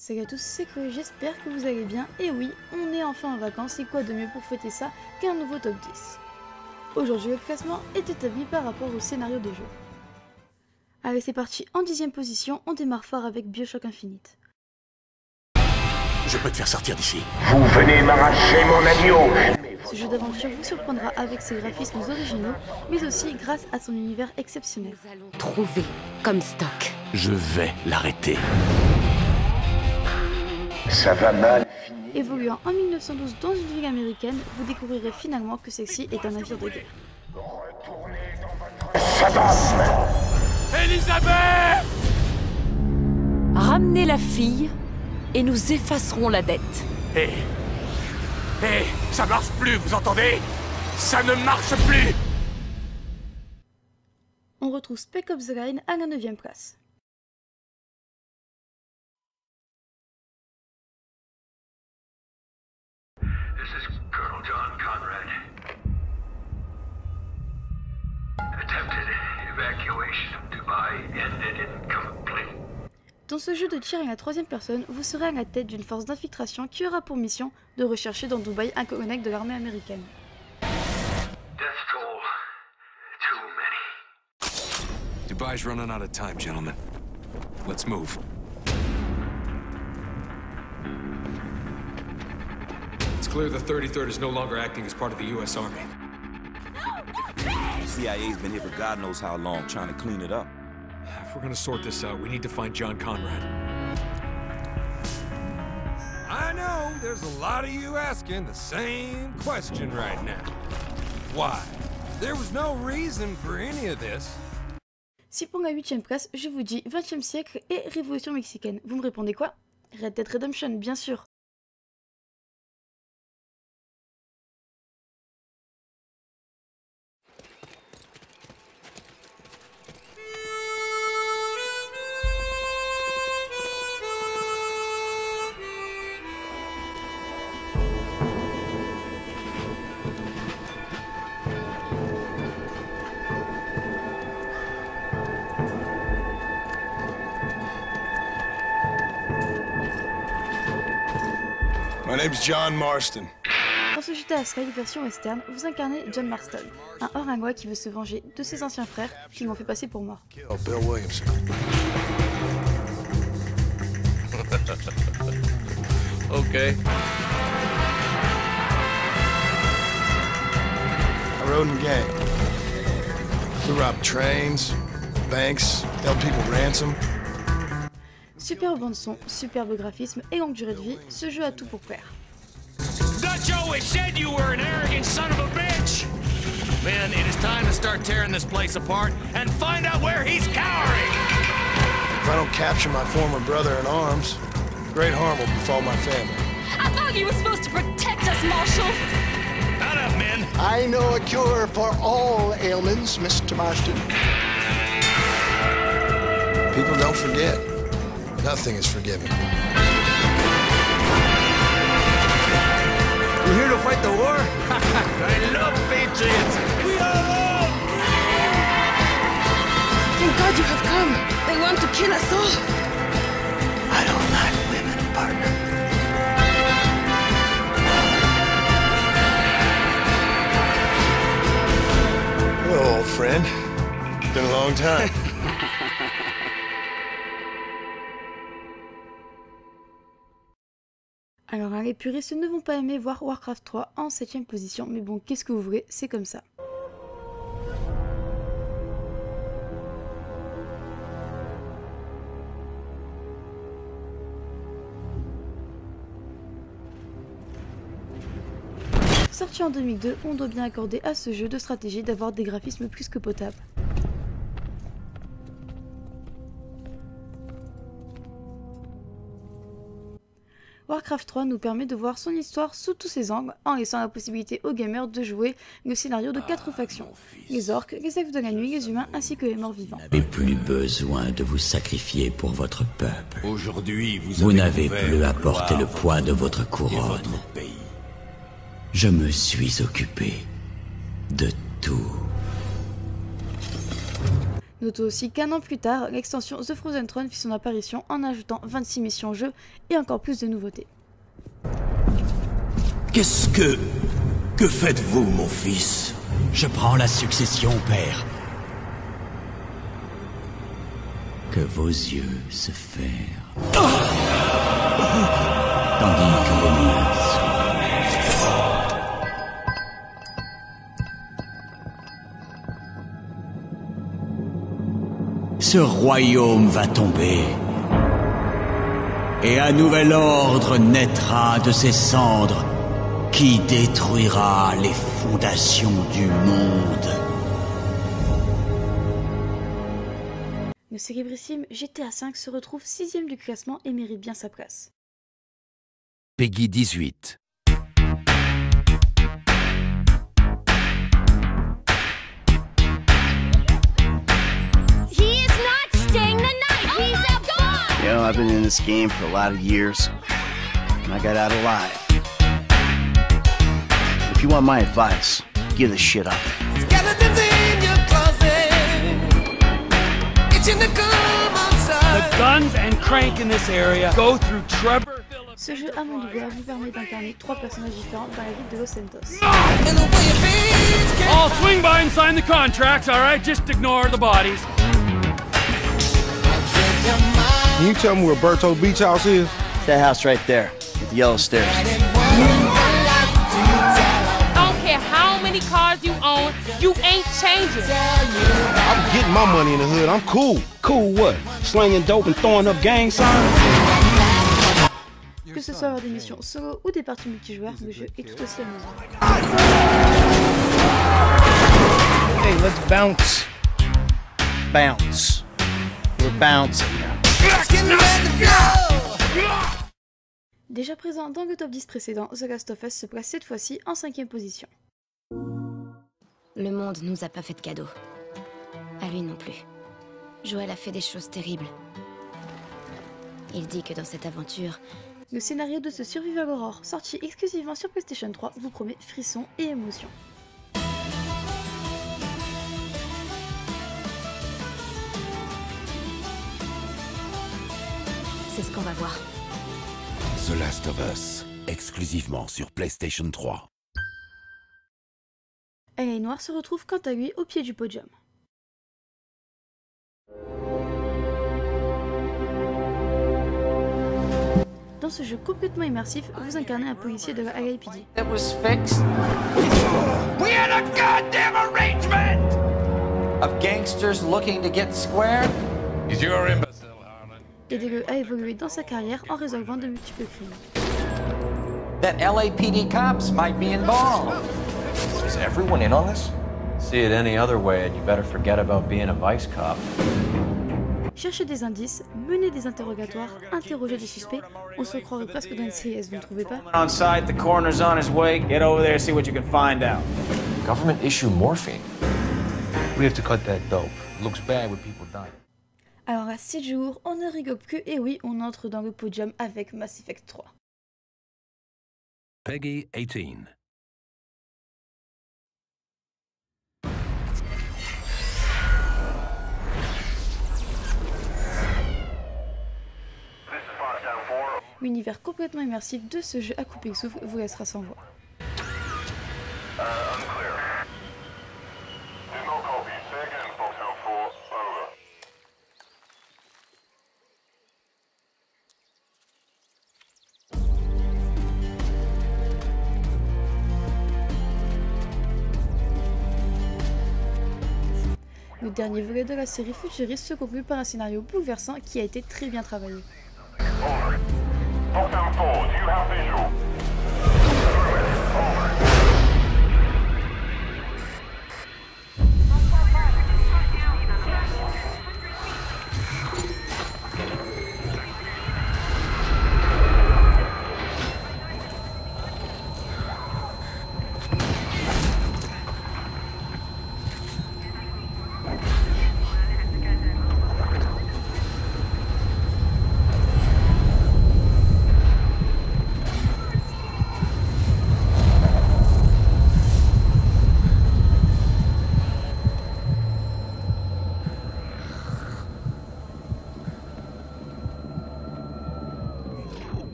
Salut à tous, c'est Chloé, j'espère que vous allez bien. Et oui, on est enfin en vacances et quoi de mieux pour fêter ça qu'un nouveau top 10. Aujourd'hui, le classement est établi par rapport au scénario des jeu. Allez, c'est parti. En dixième position, on démarre fort avec Bioshock Infinite. Je peux te faire sortir d'ici. Vous venez m'arracher mon agneau Ce jeu d'aventure vous surprendra avec ses graphismes originaux, mais aussi grâce à son univers exceptionnel. Nous allons trouver comme stock. Je vais l'arrêter. Ça va mal Évoluant en 1912 dans une ville américaine, vous découvrirez finalement que celle-ci est un navire de guerre. Saddam Elisabeth Ramenez la fille et nous effacerons la dette. Hé Hé Ça marche plus, vous entendez? Ça ne marche plus On retrouve Spec Ops The Line à la 9ème place. This is Colonel John Conrad. Attempted evacuation of Dubai ended incomplete. Dans ce jeu de tir à la troisième personne, vous serez à la tête d'une force d'infiltration qui aura pour mission de rechercher dans Dubaï un colonel de l'armée américaine. Death toll. Too many. Dubai's running out of time, gentlemen. Let's move. It's clear the 33rd is no longer acting as part of the U.S. Army. CIA's been here for God knows how long trying to clean it up. If we're gonna sort this out, we need to find John Conrad. I know there's a lot of you asking the same question right now. Why? There was no reason for any of this. Si pour la huitième place, je vous dis 20e siècle et révolution mexicaine, vous me répondez quoi Red Dead Redemption, bien sûr. Name's John Marston. Dans ce GTA Sky version western, vous incarnez John Marston, un hors qui veut se venger de ses anciens frères qui l'ont fait passer pour mort. Kill Bill Williamson. Ok. I rode in gang. We robbed trains, banks, held people ransom. Superbe bande son, superbe graphisme et longue durée de vie, ce jeu a tout pour plaire. Dutch always said you were an arrogant son of a bitch! Men, it is time to start tearing this place apart and find out where he's cowering! If I don't capture my former brother in arms, great harm will befall my family. I thought you were supposed to protect us, Marshal. Not up, men! I know a cure for all ailments, Mr. Marston. People don't forget. Nothing is forgiven. You here to fight the war? I love patriots! We are love! Thank God you have come. They want to kill us all. I don't like women, partner. Hello, old friend. Been a long time. Alors les puristes ne vont pas aimer voir Warcraft 3 en 7ème position, mais bon, qu'est-ce que vous voulez, c'est comme ça. Sorti en 2002, on doit bien accorder à ce jeu de stratégie d'avoir des graphismes plus que potables. Warcraft 3 nous permet de voir son histoire sous tous ses angles en laissant la possibilité aux gamers de jouer le scénario de quatre factions. Les orques, les elfes de la nuit, les humains ainsi que les morts vivants. n'avez plus besoin de vous sacrifier pour votre peuple. Aujourd'hui, vous, Vous avez n'avez plus à porter le poids de votre couronne. votre pays. Je me suis occupé de tout. Notons aussi qu'un an plus tard, l'extension The Frozen Throne fit son apparition en ajoutant 26 missions au jeu et encore plus de nouveautés. Qu'est-ce que... Que faites-vous, mon fils? Je prends la succession, père. Que vos yeux se ferment. Tandis que les miens Ce royaume va tomber. Et un nouvel ordre naîtra de ses cendres qui détruira les fondations du monde. Le célébrissime GTA V se retrouve sixième du classement et mérite bien sa place. Peggy 18. He is not staying the night. He's a boss. You know, I've been in this game for a lot of years, and I got out alive. If you want my advice, give this shit up. Skeletons in your closet. Itching to come outside. The guns and crank in this area go through Trevor. Ce jeu à monde ouvert vous permet d'incarner trois personnages différents dans la ville de Los Santos. I'll swing by and sign the contracts, alright? Just ignore the bodies. Can you tell me where Berto Beach House is? That house right there, with the yellow stairs. Many cars you own, you ain't changing. I'm getting my money in the hood. I'm cool. Cool what? Slinging dope and throwing up gang signs? Que ce soit lors des missions solo ou des parties multijoueurs, le jeu est tout aussi amusant. Hey, let's bounce. Bounce. We're bouncing now. Déjà présent dans le top 10 précédent, The Last of Us se place cette fois-ci en cinquième position. Le monde nous a pas fait de cadeau. À lui non plus. Joël a fait des choses terribles. Il dit que dans cette aventure, Le scénario de ce Survival Horror, sorti exclusivement sur PlayStation 3, vous promet frissons et émotions. c'est ce qu'on va voir. The Last of Us, exclusivement sur PlayStation 3. LA Noir se retrouve quant à lui au pied du podium. Dans ce jeu complètement immersif, vous incarnez un policier de la LAPD. That was fixed. We had a goddamn arrangement of gangsters looking to get square. Is your imbecile? Aidez-le à évoluer dans sa carrière en résolvant de multiples crimes. That LAPD cops might be involved. Is everyone in on this? See it any other way, and you better forget about being a vice cop. Cherchez des indices, menez des interrogatoires, interrogez des suspects. On se croirait presque dans une CS, vous ne trouvez pas? On site, the coroner's on his way. Get over there, see what you can find out. Government issue morphine. We have to cut that dope. It looks bad when people die. Alors à 6 jours, on ne rigole plus et oui, on entre dans le podium avec Mass Effect 3. Peggy 18. L'univers complètement immersif de ce jeu à couper le souffle vous laissera sans voix. Le dernier volet de la série futuriste se conclut par un scénario bouleversant qui a été très bien travaillé. you have visual?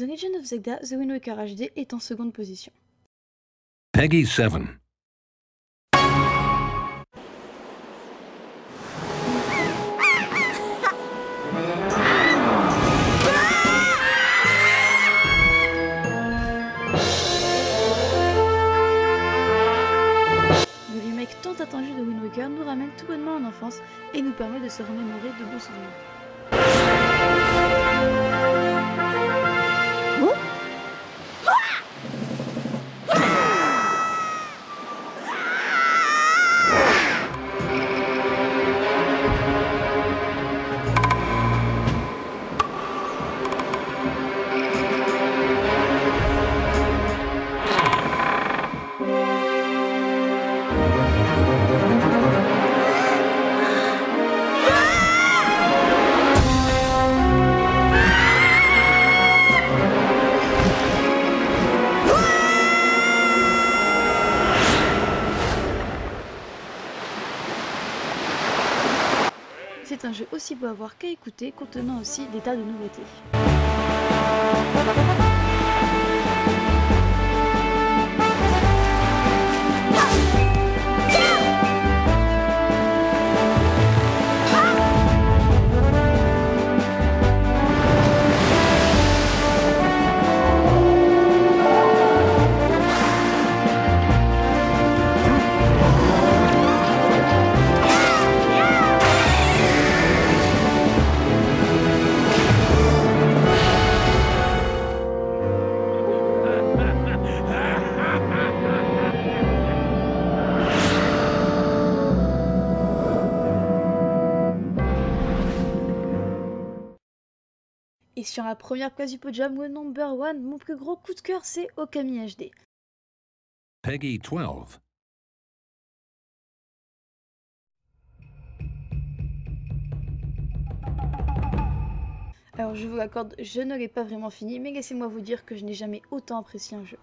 The Legend of Zelda The Wind Waker HD est en seconde position. Peggy 7. Le remake tant attendu de Wind Waker nous ramène tout bonnement en enfance et nous permet de se remémorer de beaux souvenirs. C'est un jeu aussi beau à voir qu'à écouter, contenant aussi des tas de nouveautés. Sur la première place du podium, au number one, mon plus gros coup de cœur, c'est Okami HD. Peggy 12. Alors je vous l'accorde, je ne l'ai pas vraiment fini, mais laissez-moi vous dire que je n'ai jamais autant apprécié un jeu.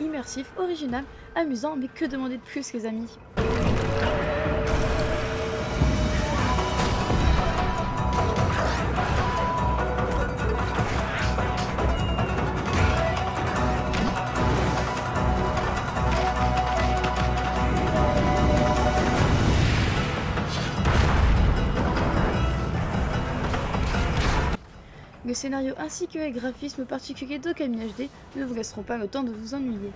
Immersif, original, amusant, mais que demander de plus les amis? Le scénario ainsi que les graphismes particuliers d'Okami HD ne vous laisseront pas le temps de vous ennuyer.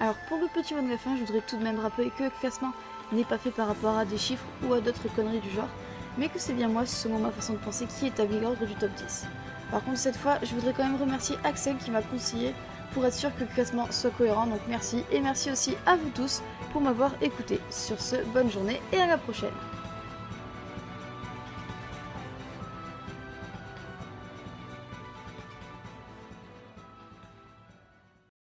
Alors pour le petit mot de la fin, je voudrais tout de même rappeler que le classement n'est pas fait par rapport à des chiffres ou à d'autres conneries du genre, mais que c'est bien moi, selon ma façon de penser, qui établit l'ordre du top 10. Par contre cette fois, je voudrais quand même remercier Axel qui m'a conseillé pour être sûr que le classement soit cohérent, donc merci, et merci aussi à vous tous pour m'avoir écouté. Sur ce, bonne journée et à la prochaine